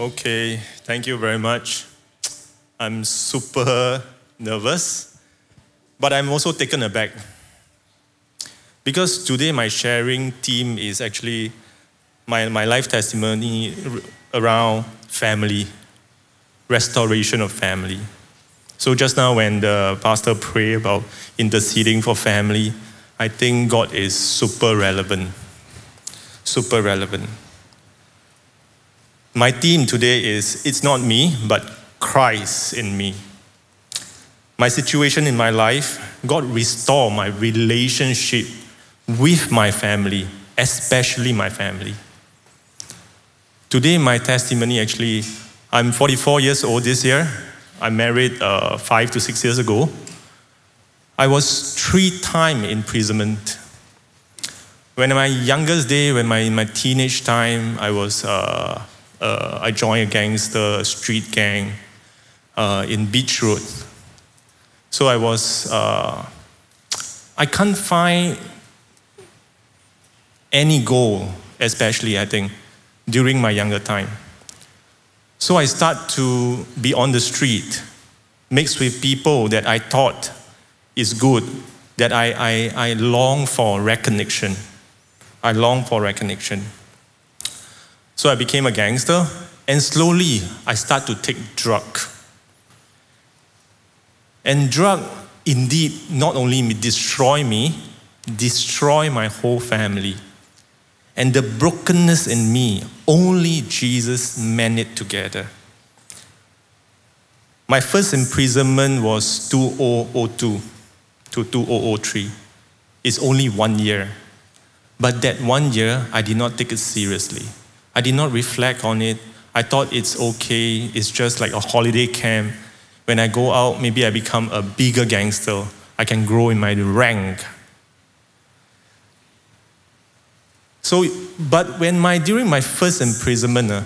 Okay, thank you very much. I'm super nervous, but I'm also taken aback. Because today my sharing theme is actually my, my life testimony around family, restoration of family. So just now when the pastor prayed about interceding for family, I think God is super relevant. Super relevant. My theme today is It's not me, but Christ in me. My situation in my life, God restore my relationship with my family, especially my family. Today, my testimony actually, I'm 44 years old this year. I married uh, five to six years ago. I was three time imprisonment. When my youngest day, when my, my teenage time, I was uh, I joined a gangster street gang uh, in Beach Road. So I was, uh, I can't find any goal, especially I think, during my younger time. So I start to be on the street, mixed with people that I thought is good, that I, I, I long for recognition. I long for recognition. So I became a gangster, and slowly I start to take drug. And drug indeed not only destroy me, destroy my whole family. And the brokenness in me, only Jesus mend it together. My first imprisonment was 2002 to 2003. It's only one year. But that one year, I did not take it seriously. I did not reflect on it. I thought it's okay, it's just like a holiday camp. When I go out, maybe I become a bigger gangster. I can grow in my rank. So, but when my during my first imprisonment, uh,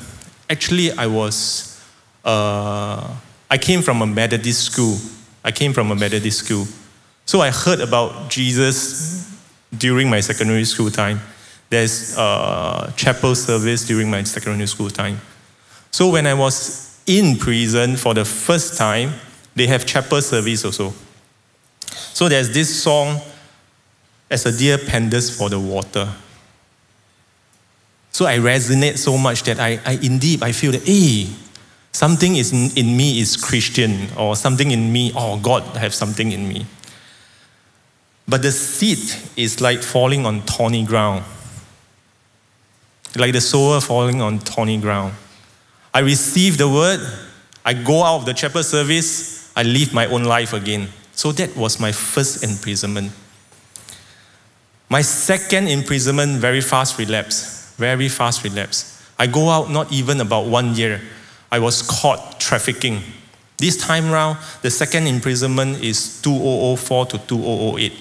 actually I was, uh, I came from a Methodist school. I came from a Methodist school. So I heard about Jesus during my secondary school time. There's a chapel service during my secondary school time. So when I was in prison for the first time, they have chapel service also. So there's this song, As a Deer Panteth for the Water. So I resonate so much that I, I indeed I feel that, hey, something is in, in me is Christian, or something in me, oh, God have something in me. But the seed is like falling on thorny ground like the sower falling on thorny ground. I receive the word, I go out of the chapel service, I live my own life again. So that was my first imprisonment. My second imprisonment, very fast relapse, very fast relapse. I go out not even about one year. I was caught trafficking. This time round, the second imprisonment is 2004 to 2008.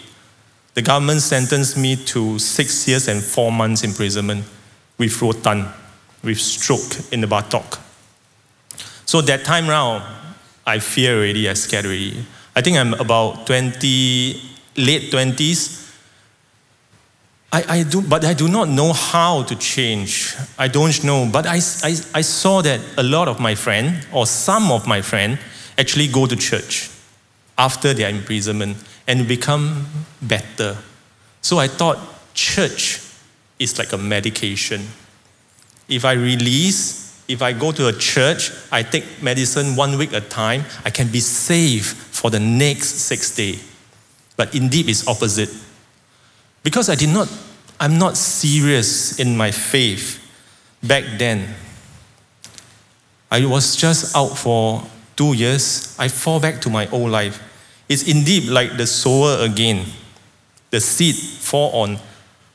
The government sentenced me to six years and four months imprisonment with rotan, with stroke in the buttock. So that time round, I fear already, I scared already. I think I'm about 20, late 20s. I, I do, but I do not know how to change. I don't know. But I, I, I saw that a lot of my friends, or some of my friends, actually go to church after their imprisonment and become better. So I thought church is like a medication. If I release, if I go to a church, I take medicine one week at a time, I can be safe for the next six days. But indeed, it's opposite. Because I did not, I'm not serious in my faith back then. I was just out for two years. I fall back to my old life. It's indeed like the sower again. The seed fall on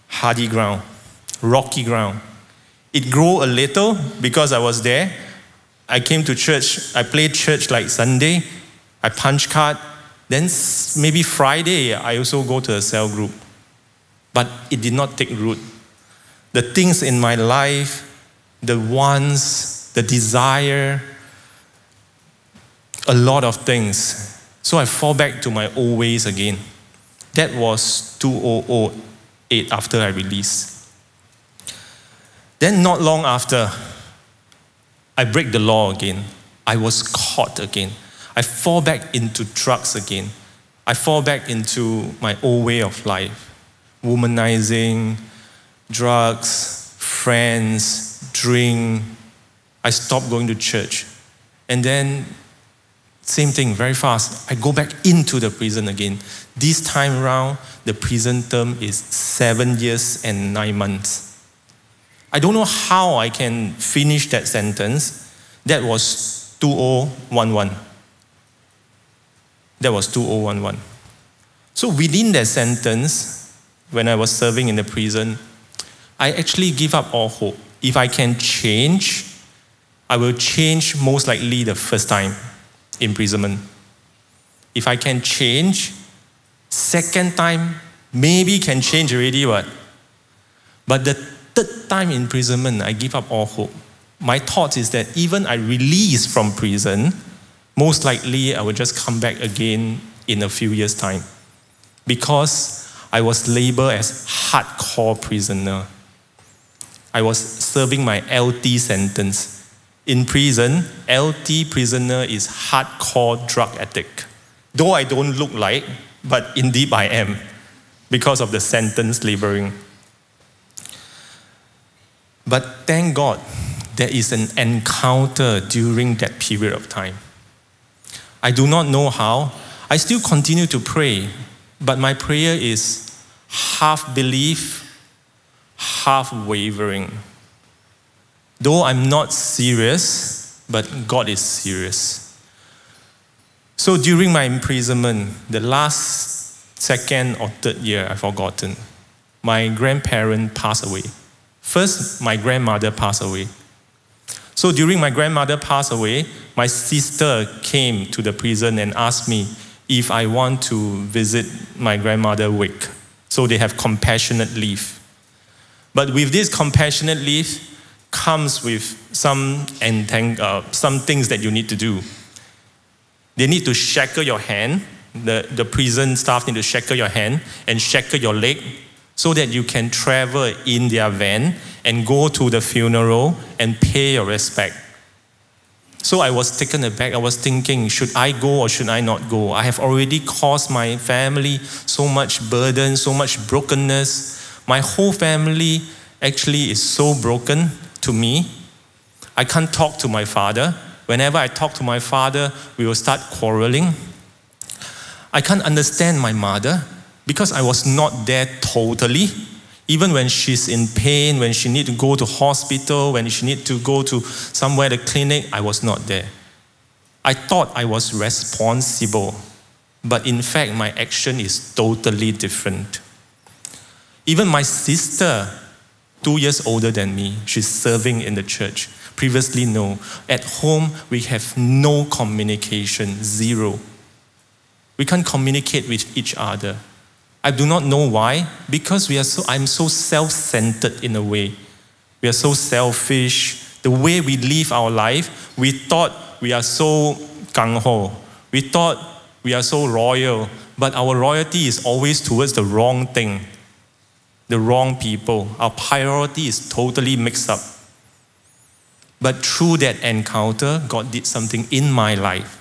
hardy ground, rocky ground. It grew a little because I was there. I came to church. I played church like Sunday. I punch card. Then maybe Friday, I also go to a cell group. But it did not take root. The things in my life, the wants, the desire, a lot of things. So I fall back to my old ways again. That was 2008 after I released. Then, not long after, I break the law again. I was caught again. I fall back into drugs again. I fall back into my old way of life womanizing, drugs, friends, drink. I stopped going to church. And then, same thing, very fast. I go back into the prison again. This time around, the prison term is seven years and nine months. I don't know how I can finish that sentence. That was 2011. That was 2011. So within that sentence, when I was serving in the prison, I actually give up all hope. If I can change, I will change most likely the first time imprisonment. If I can change, second time, maybe can change already what? But the third time imprisonment, I give up all hope. My thought is that even I release from prison, most likely I will just come back again in a few years' time. Because I was labeled as hardcore prisoner. I was serving my LT sentence. In prison, LT prisoner is hardcore drug addict. Though I don't look like, but indeed I am because of the sentence laboring. But thank God, there is an encounter during that period of time. I do not know how. I still continue to pray, but my prayer is half belief, half wavering. Though I'm not serious, but God is serious. So during my imprisonment, the last second or third year, I've forgotten, my grandparent passed away. First, my grandmother passed away. So during my grandmother passed away, my sister came to the prison and asked me if I want to visit my grandmother wake. So they have compassionate leave. But with this compassionate leave comes with some entang- uh, some things that you need to do. They need to shackle your hand. The, the prison staff need to shackle your hand and shackle your leg so that you can travel in their van and go to the funeral and pay your respect. So I was taken aback. I was thinking, should I go or should I not go? I have already caused my family so much burden, so much brokenness. My whole family actually is so broken to me. I can't talk to my father. Whenever I talk to my father, we will start quarreling. I can't understand my mother because I was not there totally. Even when she's in pain, when she need to go to hospital, when she need to go to somewhere, the clinic, I was not there. I thought I was responsible, but in fact, my action is totally different. Even my sister, two years older than me, she's serving in the church. Previously, no. At home, we have no communication, zero. We can't communicate with each other. I do not know why, because we are so, I'm so self centered in a way. We are so selfish. The way we live our life, we thought we are so gung ho. We thought we are so royal, but our royalty is always towards the wrong thing, the wrong people. Our priority is totally mixed up. But through that encounter, God did something in my life.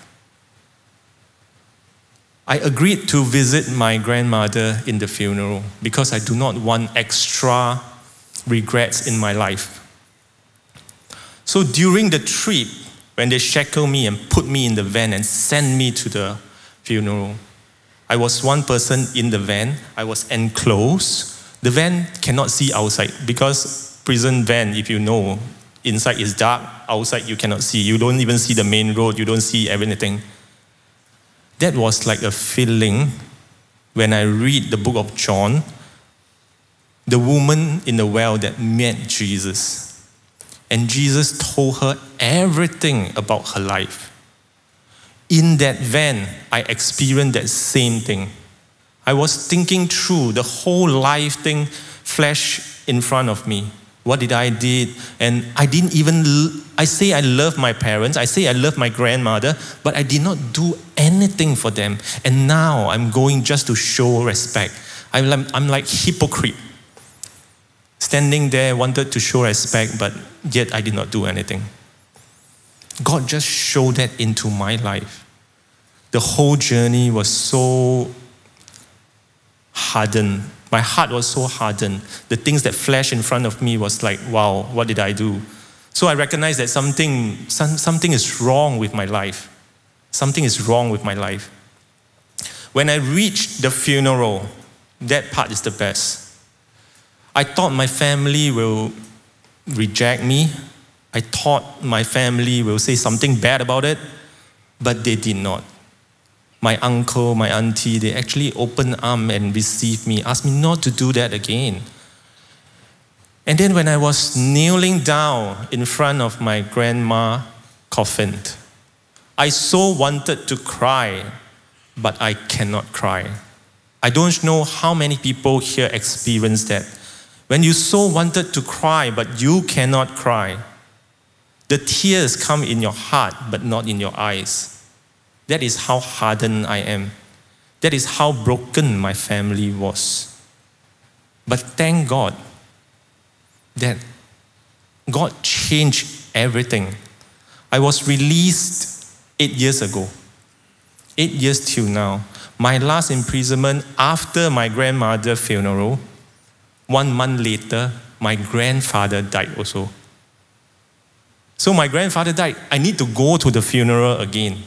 I agreed to visit my grandmother in the funeral because I do not want extra regrets in my life. So during the trip, when they shackled me and put me in the van and sent me to the funeral, I was one person in the van. I was enclosed. The van cannot see outside because prison van, if you know, inside is dark, outside you cannot see. You don't even see the main road, you don't see everything. That was like a feeling when I read the book of John, the woman in the well that met Jesus. And Jesus told her everything about her life. In that van, I experienced that same thing. I was thinking through the whole life thing flash in front of me. What did I did? And I didn't even, I say I love my parents, I say I love my grandmother, but I did not do anything for them. And now I'm going just to show respect. I'm like, I'm like hypocrite. Standing there, wanted to show respect, but yet I did not do anything. God just showed that into my life. The whole journey was so hardened. My heart was so hardened. The things that flashed in front of me was like, wow, what did I do? So I recognized that something, some, something is wrong with my life. Something is wrong with my life. When I reached the funeral, that part is the best. I thought my family will reject me. I thought my family will say something bad about it, but they did not. My uncle, my auntie, they actually opened arm and received me, asked me not to do that again. And then when I was kneeling down in front of my grandma coffin, I so wanted to cry, but I cannot cry. I don't know how many people here experience that. When you so wanted to cry, but you cannot cry. The tears come in your heart, but not in your eyes. That is how hardened I am. That is how broken my family was. But thank God that God changed everything. I was released eight years ago, eight years till now. My last imprisonment after my grandmother's funeral, one month later, my grandfather died also. So my grandfather died. I need to go to the funeral again.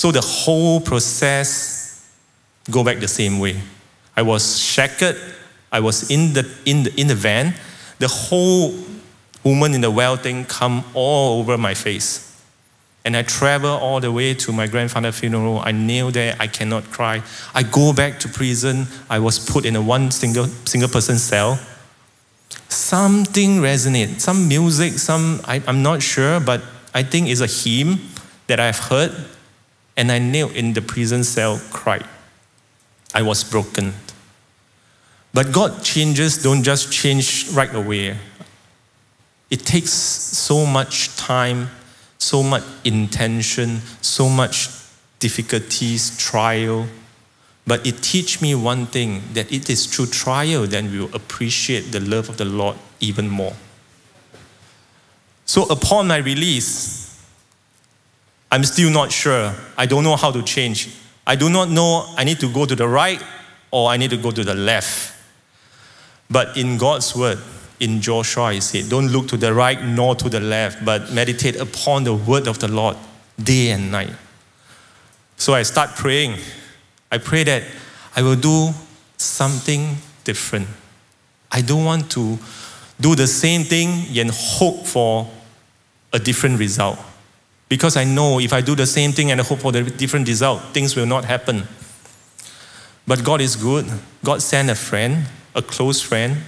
So the whole process go back the same way. I was shackled. I was in the, in the, in the van. The whole woman in the well thing come all over my face. And I travel all the way to my grandfather's funeral. I kneel there. I cannot cry. I go back to prison. I was put in a one single, single person cell. Something resonates. Some music, some, I, I'm not sure, but I think it's a hymn that I've heard and I knelt in the prison cell, cried. I was broken. But God changes don't just change right away. It takes so much time, so much intention, so much difficulties, trial. But it teach me one thing that it is through trial that we will appreciate the love of the Lord even more. So upon my release, I'm still not sure. I don't know how to change. I do not know I need to go to the right or I need to go to the left. But in God's word, in Joshua, he said, Don't look to the right nor to the left, but meditate upon the word of the Lord day and night. So I start praying. I pray that I will do something different. I don't want to do the same thing and hope for a different result. Because I know if I do the same thing and I hope for the different result, things will not happen. But God is good. God sent a friend, a close friend,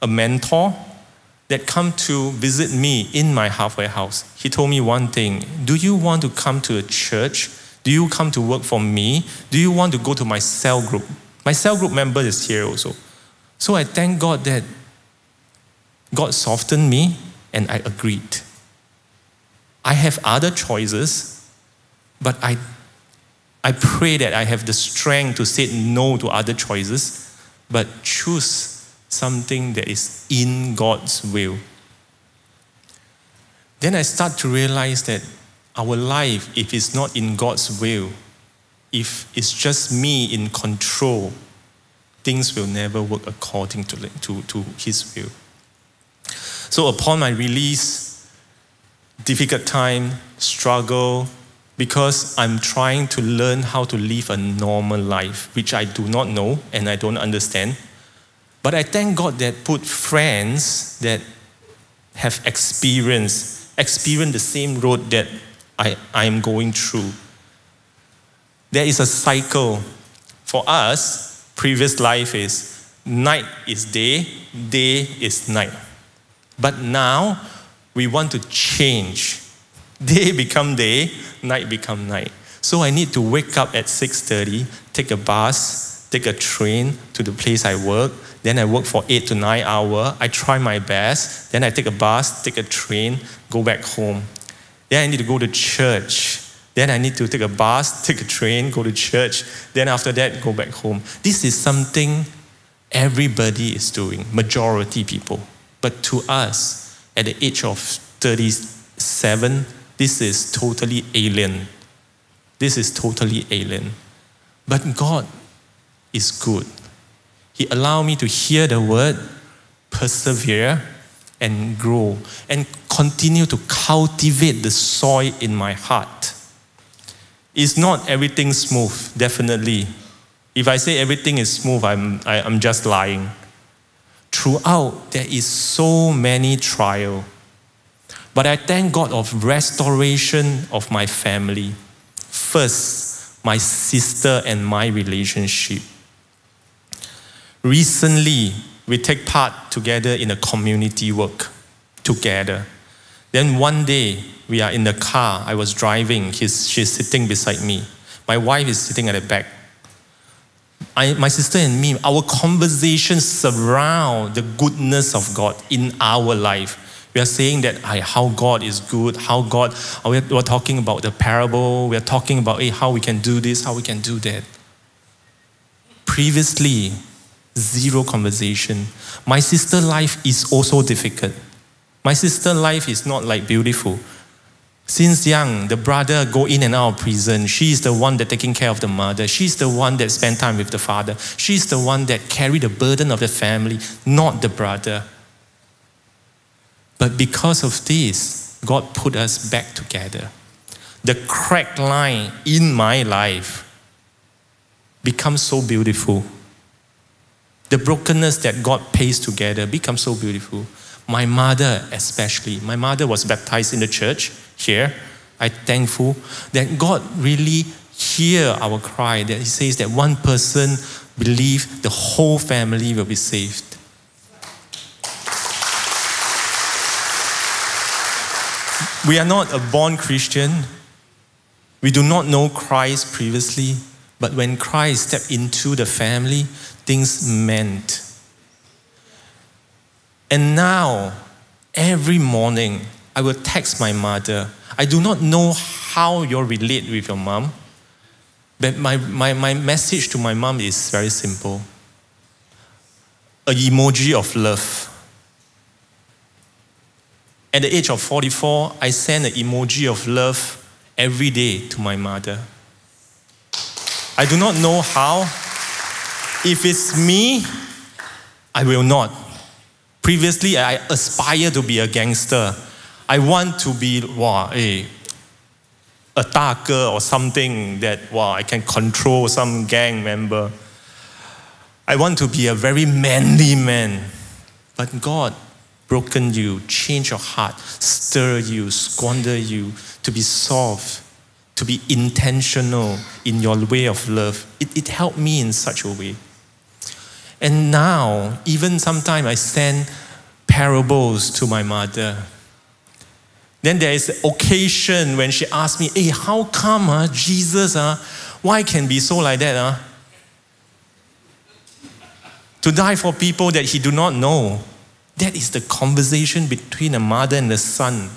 a mentor that come to visit me in my halfway house. He told me one thing Do you want to come to a church? Do you come to work for me? Do you want to go to my cell group? My cell group member is here also. So I thank God that God softened me and I agreed. I have other choices, but I, I pray that I have the strength to say no to other choices, but choose something that is in God's will. Then I start to realize that our life, if it's not in God's will, if it's just me in control, things will never work according to, to, to His will. So upon my release, difficult time, struggle, because I'm trying to learn how to live a normal life, which I do not know and I don't understand. But I thank God that put friends that have experience, experience the same road that I, I am going through. There is a cycle. For us, previous life is night is day, day is night. But now we want to change. Day become day, night become night. So I need to wake up at 6:30, take a bus, take a train to the place I work. Then I work for eight to nine hours. I try my best. Then I take a bus, take a train, go back home. Then I need to go to church. Then I need to take a bus, take a train, go to church. Then after that, go back home. This is something everybody is doing, majority people. But to us, at the age of 37, this is totally alien. This is totally alien. But God is good. He allowed me to hear the word, persevere, and grow, and continue to cultivate the soil in my heart. It's not everything smooth, definitely. If I say everything is smooth, I'm, I, am i am just lying. Throughout, there is so many trial. But I thank God of restoration of my family. First, my sister and my relationship. Recently, we take part together in a community work together. Then one day, we are in the car. I was driving. He's, she's sitting beside me. My wife is sitting at the back. I, my sister and me, our conversations surround the goodness of God in our life. We are saying that hey, how God is good, how God, uh, we're, we're talking about the parable, we're talking about hey, how we can do this, how we can do that. Previously, zero conversation. My sister life is also difficult. My sister life is not like beautiful. Since young, the brother go in and out of prison. She's the one that taking care of the mother. She's the one that spend time with the father. She's the one that carry the burden of the family, not the brother. But because of this, God put us back together. The cracked line in my life becomes so beautiful the brokenness that God pays together becomes so beautiful. My mother, especially, my mother was baptized in the church here. I'm thankful that God really hear our cry. That He says that one person believe, the whole family will be saved. We are not a born Christian. We do not know Christ previously, but when Christ stepped into the family, things meant. And now, every morning, I will text my mother. I do not know how you relate with your mom, but my, my, my message to my mom is very simple an emoji of love. At the age of 44, I send an emoji of love every day to my mother. I do not know how, if it's me, I will not. Previously, I aspire to be a gangster. I want to be, wow, a, a 大哥 or something that, wow, I can control some gang member. I want to be a very manly man. But God broken you, change your heart, stir you, squander you to be soft, to be intentional in your way of love. It, it helped me in such a way. And now, even sometimes I send parables to my mother. Then there is occasion when she asks me, hey, how come uh, Jesus, uh, why can be so like that? Uh? To die for people that he do not know. That is the conversation between a mother and a son.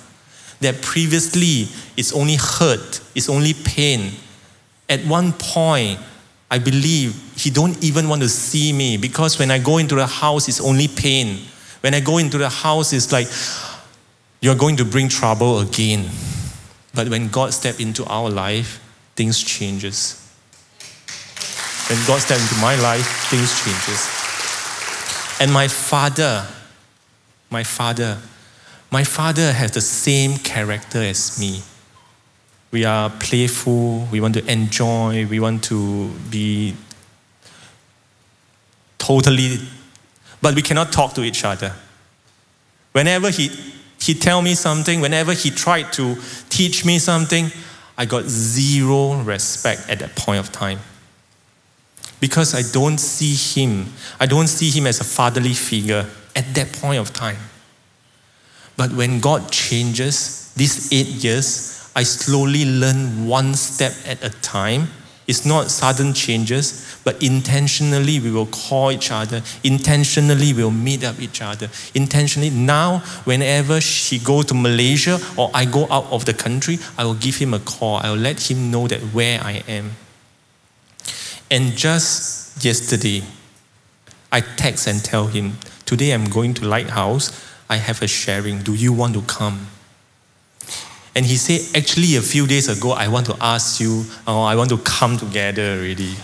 That previously is only hurt, it's only pain. At one point, I believe he don't even want to see me because when I go into the house, it's only pain. When I go into the house, it's like, you're going to bring trouble again. But when God steps into our life, things changes. When God steps into my life, things changes. And my father, my father, my father has the same character as me we are playful, we want to enjoy, we want to be totally, but we cannot talk to each other. Whenever he, he tell me something, whenever he tried to teach me something, I got zero respect at that point of time. Because I don't see him, I don't see him as a fatherly figure at that point of time. But when God changes, these eight years, I slowly learn one step at a time. It's not sudden changes, but intentionally we will call each other. Intentionally we'll meet up each other. Intentionally now, whenever she go to Malaysia or I go out of the country, I will give him a call. I will let him know that where I am. And just yesterday, I text and tell him, today I'm going to Lighthouse. I have a sharing. Do you want to come? And he said, Actually, a few days ago, I want to ask you, or I want to come together already.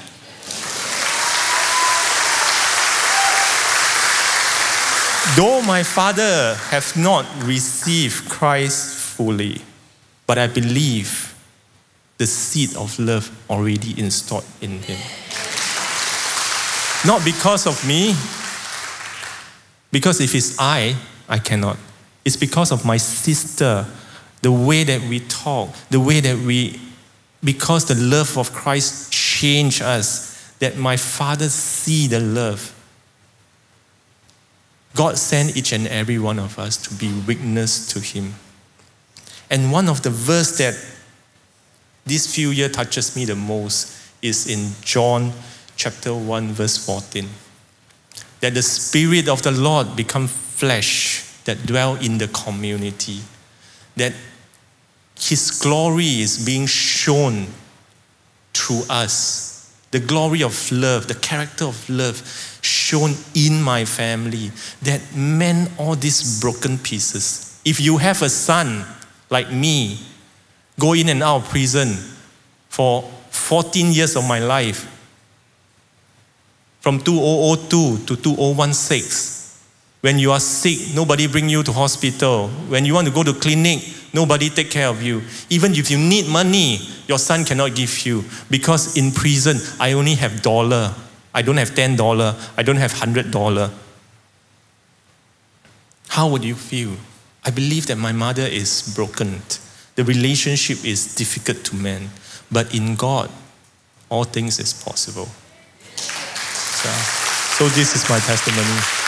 Though my father have not received Christ fully, but I believe the seed of love already installed in him. Not because of me, because if it's I, I cannot. It's because of my sister, the way that we talk, the way that we, because the love of Christ changed us, that my father see the love. God sent each and every one of us to be witness to Him. And one of the verse that this few year touches me the most is in John chapter 1 verse 14 that the spirit of the lord become flesh that dwell in the community. That his glory is being shown through us the glory of love the character of love shown in my family that mend all these broken pieces. If you have a son like me, go in and out of prison for 14 years of my life, from 2002 to 2016. When you are sick, nobody bring you to hospital. When you want to go to clinic, nobody take care of you. Even if you need money, your son cannot give you because in prison I only have dollar. I don't have $10, I don't have $100. How would you feel? I believe that my mother is broken. The relationship is difficult to mend. But in God, all things is possible. So, so this is my testimony.